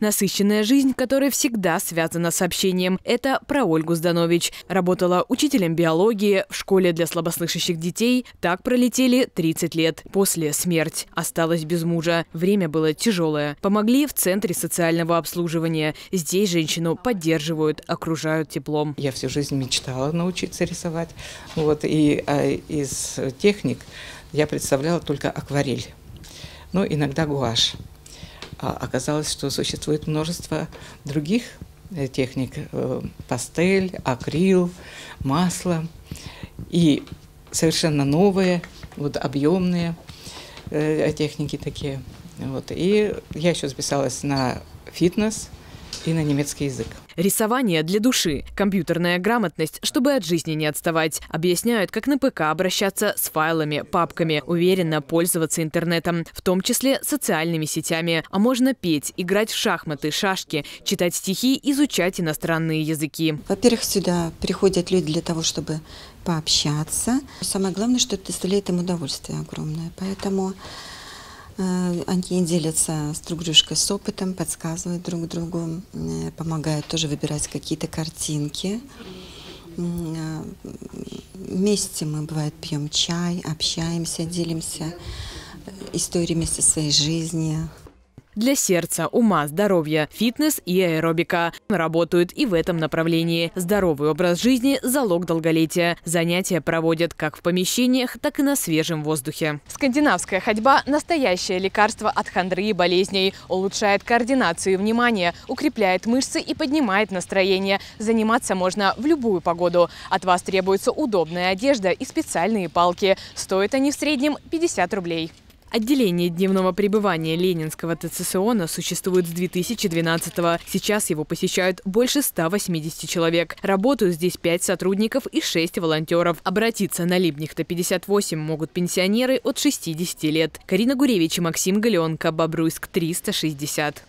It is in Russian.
Насыщенная жизнь, которая всегда связана с общением. Это про Ольгу Зданович. Работала учителем биологии в школе для слабослышащих детей. Так пролетели 30 лет. После смерть. Осталась без мужа. Время было тяжелое. Помогли в Центре социального обслуживания. Здесь женщину поддерживают, окружают теплом. Я всю жизнь мечтала научиться рисовать. Вот, и а, из техник я представляла только акварель. Ну, иногда гуашь. А оказалось, что существует множество других э, техник. Э, пастель, акрил, масло. И совершенно новые, вот объемные э, техники такие. Вот. И я еще записалась на фитнес и на немецкий язык. Рисование для души, компьютерная грамотность, чтобы от жизни не отставать. Объясняют, как на ПК обращаться с файлами, папками, уверенно пользоваться интернетом, в том числе социальными сетями. А можно петь, играть в шахматы, шашки, читать стихи, изучать иностранные языки. Во-первых, сюда приходят люди для того, чтобы пообщаться. Самое главное, что это доставляет им удовольствие огромное. Поэтому они делятся с друг дружкой с опытом, подсказывают друг другу, э, помогают тоже выбирать какие-то картинки. Э, вместе мы, бывает, пьем чай, общаемся, делимся историями со своей жизни. Для сердца, ума, здоровья, фитнес и аэробика. Работают и в этом направлении. Здоровый образ жизни – залог долголетия. Занятия проводят как в помещениях, так и на свежем воздухе. Скандинавская ходьба – настоящее лекарство от хандры и болезней. Улучшает координацию и внимание, укрепляет мышцы и поднимает настроение. Заниматься можно в любую погоду. От вас требуется удобная одежда и специальные палки. Стоят они в среднем 50 рублей. Отделение дневного пребывания Ленинского ТЦСОНа существует с 2012-го. Сейчас его посещают больше 180 человек. Работают здесь 5 сотрудников и 6 волонтеров. Обратиться на Либнихта 58 могут пенсионеры от 60 лет. Карина Гуревич и Максим Галеонко, Бобруйск, 360.